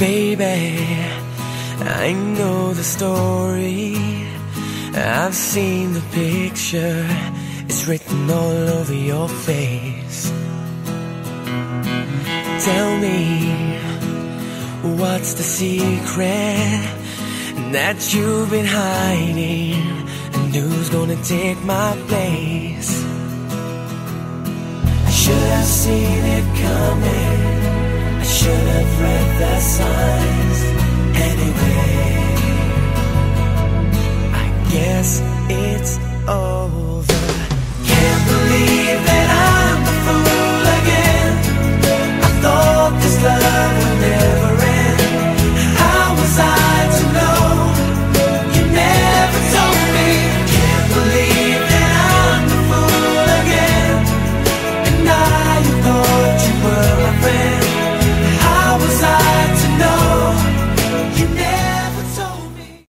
Baby, I know the story. I've seen the picture. It's written all over your face. Tell me, what's the secret that you've been hiding? And who's gonna take my place? Should have seen it coming. Signs anyway. I guess